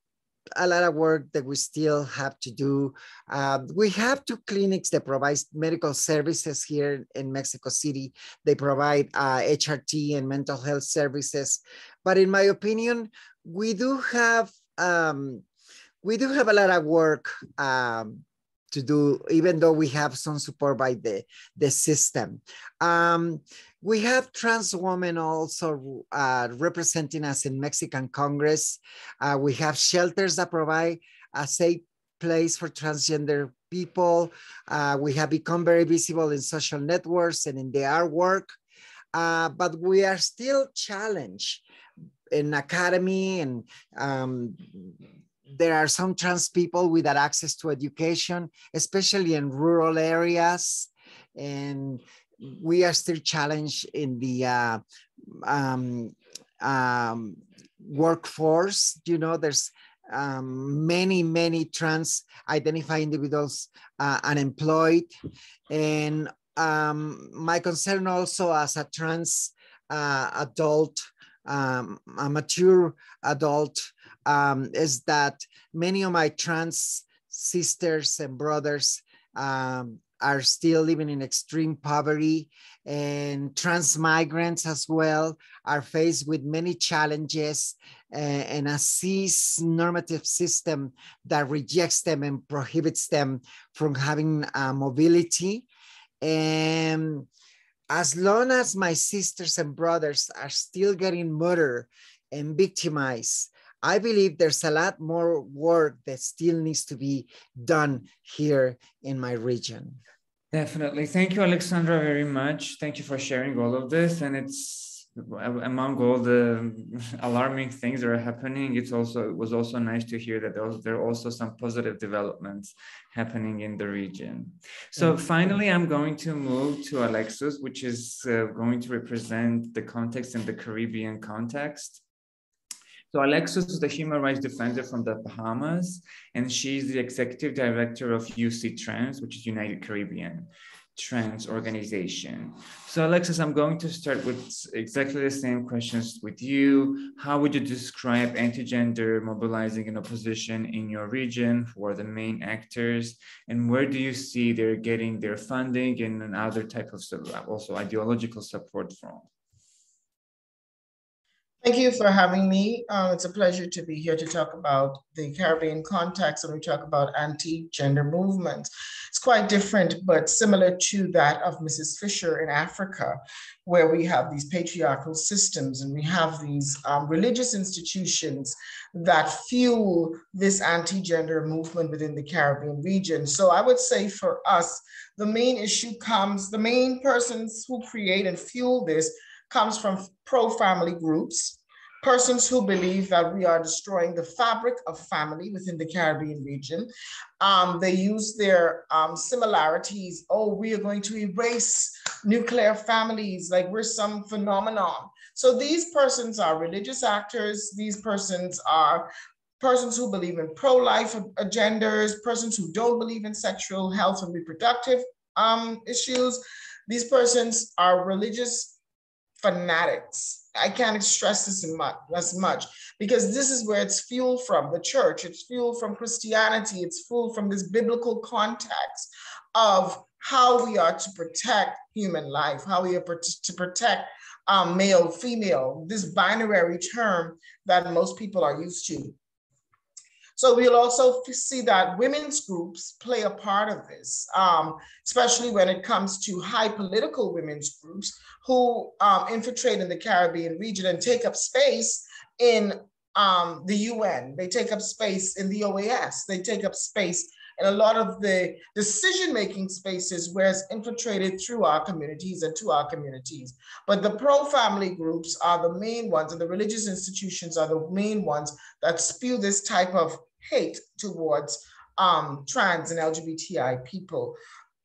Speaker 4: a lot of work that we still have to do. Uh, we have two clinics that provide medical services here in Mexico City. They provide uh, HRT and mental health services. But in my opinion, we do have um, we do have a lot of work um, to do, even though we have some support by the, the system. Um, we have trans women also uh, representing us in Mexican Congress. Uh, we have shelters that provide a safe place for transgender people. Uh, we have become very visible in social networks and in their work, uh, but we are still challenged in academy and um, there are some trans people without access to education, especially in rural areas. And we are still challenged in the uh, um, um, workforce. You know, there's um, many, many trans identified individuals uh, unemployed. And um, my concern also as a trans uh, adult, um, a mature adult, um, is that many of my trans sisters and brothers um, are still living in extreme poverty and trans migrants as well are faced with many challenges and a cis normative system that rejects them and prohibits them from having uh, mobility. And as long as my sisters and brothers are still getting murdered and victimized I believe there's a lot more work that still needs to be done here in my region.
Speaker 1: Definitely. Thank you, Alexandra, very much. Thank you for sharing all of this. And it's among all the alarming things that are happening, it's also it was also nice to hear that there, was, there are also some positive developments happening in the region. So mm-hmm. finally, I'm going to move to Alexus, which is uh, going to represent the context in the Caribbean context. So Alexus is the human rights defender from the Bahamas, and she's the executive director of UCTRANS, which is United Caribbean trans organization. So Alexus, I'm going to start with exactly the same questions with you. How would you describe anti-gender mobilizing and opposition in your region? Who are the main actors? And where do you see they're getting their funding and other type of also ideological support from?
Speaker 5: Thank you for having me. Uh, it's a pleasure to be here to talk about the Caribbean context when we talk about anti-gender movements. It's quite different, but similar to that of Mrs. Fisher in Africa, where we have these patriarchal systems and we have these um, religious institutions that fuel this anti-gender movement within the Caribbean region. So I would say for us, the main issue comes, the main persons who create and fuel this comes from pro-family groups, persons who believe that we are destroying the fabric of family within the Caribbean region. Um, they use their um, similarities. Oh, we are going to erase nuclear families like we're some phenomenon. So these persons are religious actors. These persons are persons who believe in pro-life agendas, persons who don't believe in sexual health and reproductive um, issues. These persons are religious fanatics. I can't stress this much, as much because this is where it's fueled from the church. It's fueled from Christianity. It's fueled from this biblical context of how we are to protect human life, how we are to protect um, male, female, this binary term that most people are used to. So we'll also see that women's groups play a part of this, um, especially when it comes to high political women's groups who um, infiltrate in the Caribbean region and take up space in um, the UN. They take up space in the OAS. They take up space in a lot of the decision-making spaces where it's infiltrated through our communities and to our communities. But the pro-family groups are the main ones and the religious institutions are the main ones that spew this type of hate towards um, trans and LGBTI people.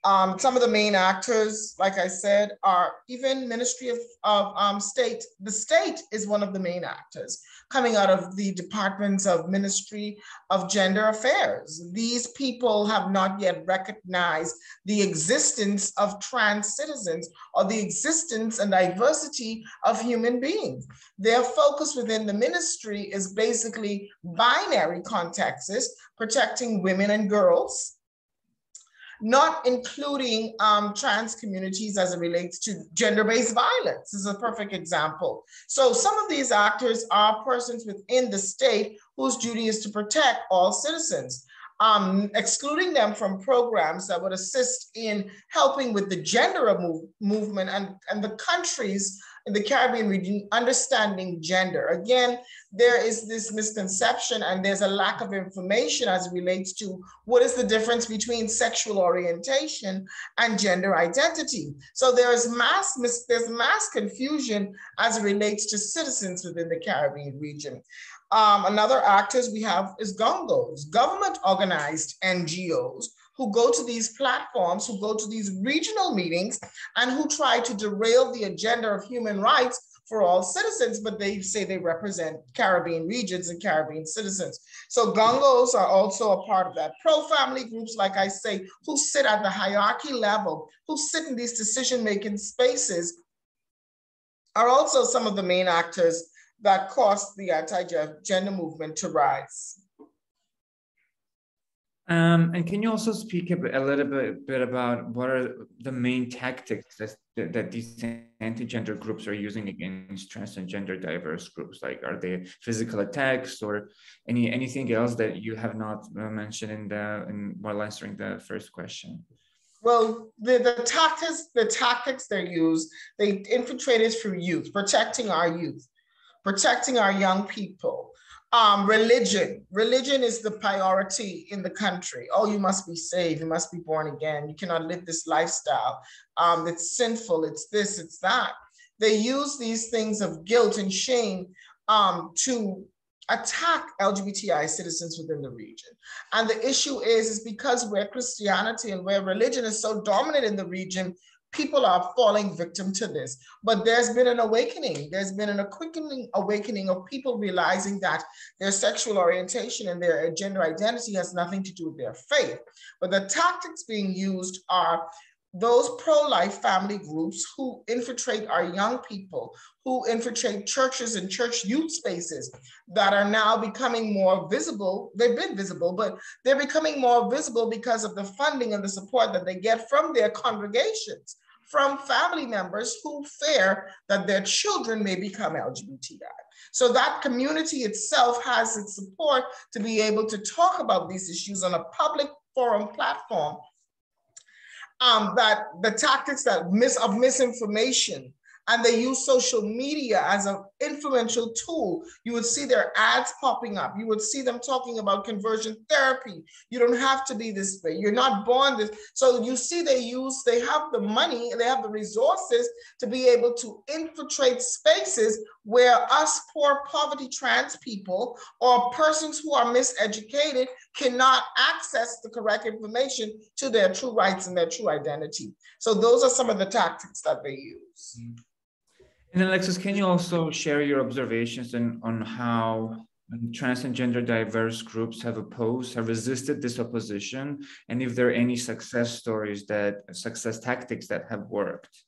Speaker 5: Um, some of the main actors, like I said, are even Ministry of, of um, State. The state is one of the main actors coming out of the departments of Ministry of Gender Affairs. These people have not yet recognized the existence of trans citizens or the existence and diversity of human beings. Their focus within the ministry is basically binary contexts, protecting women and girls, not including um, trans communities as it relates to gender-based violence is a perfect example. So some of these actors are persons within the state whose duty is to protect all citizens. Um, excluding them from programs that would assist in helping with the gender move, movement and, and the countries in the Caribbean region understanding gender. Again, there is this misconception and there's a lack of information as it relates to what is the difference between sexual orientation and gender identity. So there is mass, there's mass confusion as it relates to citizens within the Caribbean region. Um, another actors we have is gongos, government organized NGOs who go to these platforms, who go to these regional meetings, and who try to derail the agenda of human rights for all citizens, but they say they represent Caribbean regions and Caribbean citizens. So gongos are also a part of that. Pro-family groups, like I say, who sit at the hierarchy level, who sit in these decision-making spaces, are also some of the main actors that caused the anti-gender movement to rise.
Speaker 1: Um, and can you also speak a, a little bit, bit, about what are the main tactics that, that these anti-gender groups are using against trans and gender diverse groups? Like, are they physical attacks or any anything else that you have not uh, mentioned in the in while answering the first question?
Speaker 5: Well, the, the tactics the tactics they use they infiltrate infiltrated through youth, protecting our youth, protecting our young people um, religion. Religion is the priority in the country. Oh, you must be saved. You must be born again. You cannot live this lifestyle. Um, it's sinful. It's this, it's that. They use these things of guilt and shame um, to attack LGBTI citizens within the region. And the issue is, is because where Christianity and where religion is so dominant in the region, people are falling victim to this. But there's been an awakening. There's been an quickening awakening of people realizing that their sexual orientation and their gender identity has nothing to do with their faith. But the tactics being used are those pro-life family groups who infiltrate our young people, who infiltrate churches and church youth spaces that are now becoming more visible. They've been visible, but they're becoming more visible because of the funding and the support that they get from their congregations, from family members who fear that their children may become LGBTI. So that community itself has its support to be able to talk about these issues on a public forum platform um, that the tactics that mis of misinformation and they use social media as an influential tool. You would see their ads popping up. You would see them talking about conversion therapy. You don't have to be this way. You're not born this. So you see they use, they have the money, they have the resources to be able to infiltrate spaces where us poor poverty trans people or persons who are miseducated cannot access the correct information to their true rights and their true identity. So those are some of the tactics that they use.
Speaker 1: And Alexus, can you also share your observations on, on how trans and gender diverse groups have opposed, have resisted this opposition, and if there are any success stories that, success tactics that have worked?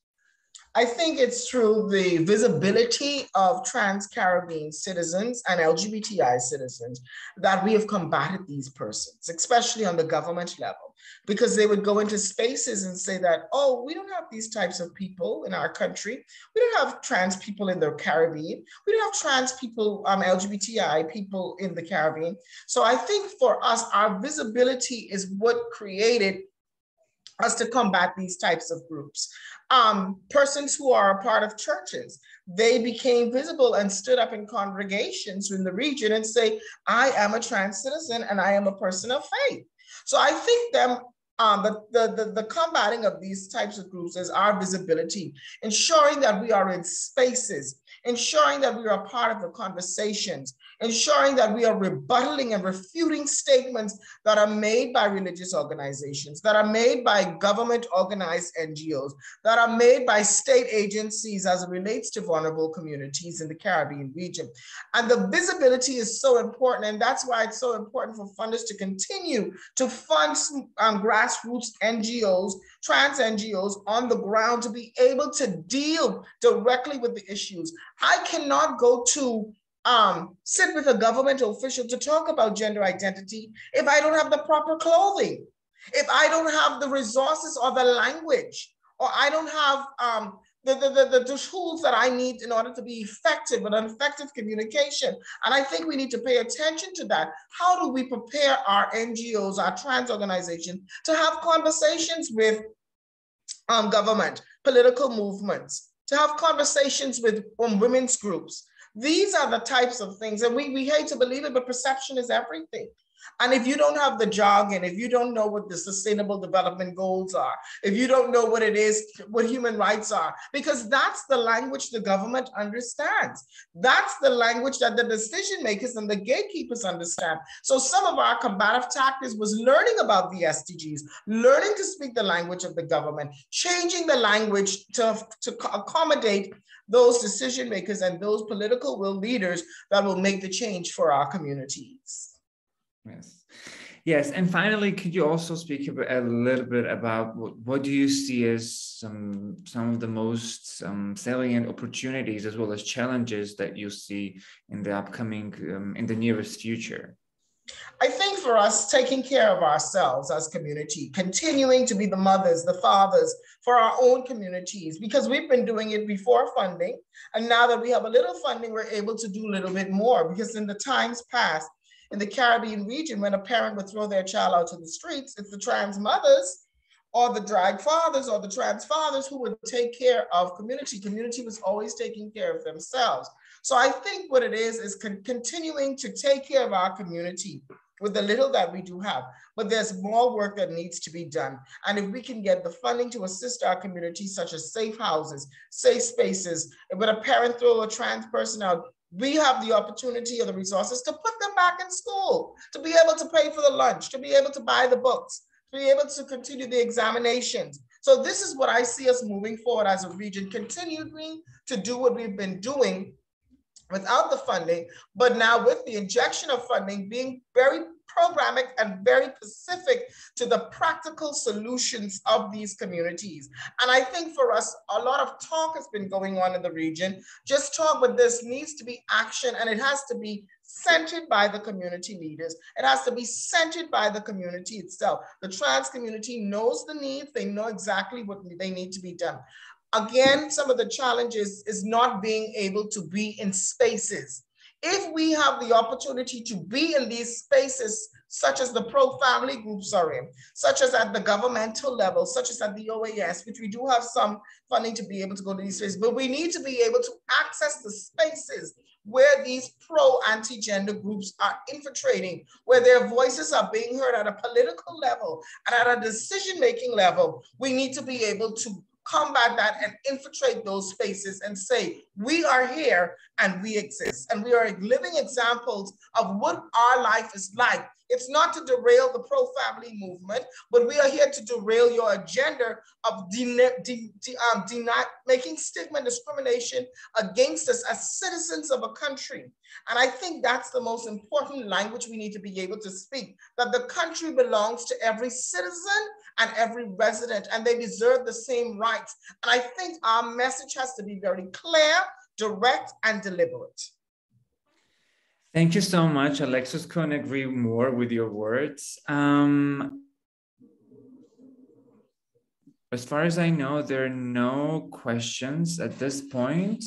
Speaker 5: I think it's through the visibility of trans Caribbean citizens and LGBTI citizens that we have combated these persons, especially on the government level because they would go into spaces and say that, oh, we don't have these types of people in our country. We don't have trans people in the Caribbean. We don't have trans people, um, LGBTI people in the Caribbean. So I think for us, our visibility is what created us to combat these types of groups. Um, persons who are a part of churches, they became visible and stood up in congregations in the region and say, I am a trans citizen and I am a person of faith. So I think them um, the, the, the, the, combating of these types of groups is our visibility, ensuring that we are in spaces, ensuring that we are a part of the conversations, ensuring that we are rebuttaling and refuting statements that are made by religious organizations, that are made by government organized NGOs, that are made by state agencies as it relates to vulnerable communities in the Caribbean region. And the visibility is so important. And that's why it's so important for funders to continue to fund um, grassroots NGOs, trans NGOs on the ground to be able to deal directly with the issues. I cannot go to um, sit with a government official to talk about gender identity if I don't have the proper clothing, if I don't have the resources or the language, or I don't have um, the, the, the, the, tools that I need in order to be effective with an effective communication. And I think we need to pay attention to that. How do we prepare our NGOs, our trans organizations to have conversations with um, government, political movements, to have conversations with um, women's groups, these are the types of things, and we, we hate to believe it, but perception is everything. And if you don't have the jargon, if you don't know what the sustainable development goals are, if you don't know what it is, what human rights are, because that's the language the government understands. That's the language that the decision makers and the gatekeepers understand. So some of our combative tactics was learning about the SDGs, learning to speak the language of the government, changing the language to, to accommodate those decision makers and those political will leaders that will make the change for our communities.
Speaker 1: Yes. Yes, and finally, could you also speak a little bit about what, what do you see as some some of the most um, salient opportunities as well as challenges that you see in the upcoming um, in the nearest future?
Speaker 5: I think for us, taking care of ourselves as community, continuing to be the mothers, the fathers for our own communities, because we've been doing it before funding. And now that we have a little funding, we're able to do a little bit more because in the times past, in the Caribbean region, when a parent would throw their child out to the streets, it's the trans mothers or the drag fathers or the trans fathers who would take care of community. Community was always taking care of themselves. So I think what it is is con continuing to take care of our community, with the little that we do have. But there's more work that needs to be done. And if we can get the funding to assist our community, such as safe houses, safe spaces, with a parental a trans person out, we have the opportunity or the resources to put them back in school, to be able to pay for the lunch, to be able to buy the books, to be able to continue the examinations. So this is what I see us moving forward as a region, continuing to do what we've been doing without the funding, but now with the injection of funding being very programmatic and very specific to the practical solutions of these communities. And I think for us, a lot of talk has been going on in the region, just talk, but this needs to be action and it has to be centered by the community leaders. It has to be centered by the community itself. The trans community knows the needs, they know exactly what they need to be done. Again, some of the challenges is not being able to be in spaces. If we have the opportunity to be in these spaces, such as the pro-family groups are in, such as at the governmental level, such as at the OAS, which we do have some funding to be able to go to these spaces, but we need to be able to access the spaces where these pro anti-gender groups are infiltrating, where their voices are being heard at a political level and at a decision-making level, we need to be able to combat that and infiltrate those spaces and say, we are here and we exist. And we are living examples of what our life is like. It's not to derail the pro family movement, but we are here to derail your agenda of de de de um, making stigma and discrimination against us as citizens of a country. And I think that's the most important language we need to be able to speak that the country belongs to every citizen and every resident, and they deserve the same rights. And I think our message has to be very clear, direct, and deliberate.
Speaker 1: Thank you so much. Alexus couldn't agree more with your words. Um, as far as I know, there are no questions at this point.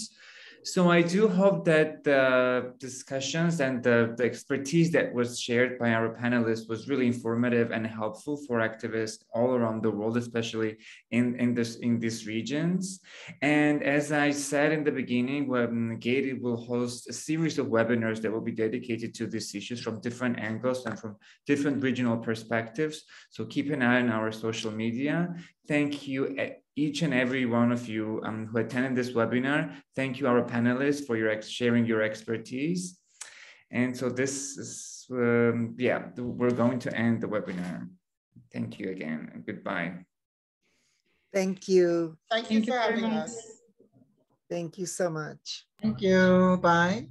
Speaker 1: So I do hope that the discussions and the, the, expertise that was shared by our panelists was really informative and helpful for activists all around the world, especially in, in, this, in these regions. And as I said in the beginning, when GATE will host a series of webinars that will be dedicated to these issues from different angles and from different regional perspectives. So keep an eye on our social media. Thank you eh, each and every one of you um, who attended this webinar. Thank you, our panelists, for your sharing your expertise. And so this is, um, yeah, we're going to end the webinar. Thank you again and goodbye.
Speaker 4: Thank you.
Speaker 5: Thank you Thank for you having us.
Speaker 4: Thank you so much.
Speaker 3: Thank you. Bye.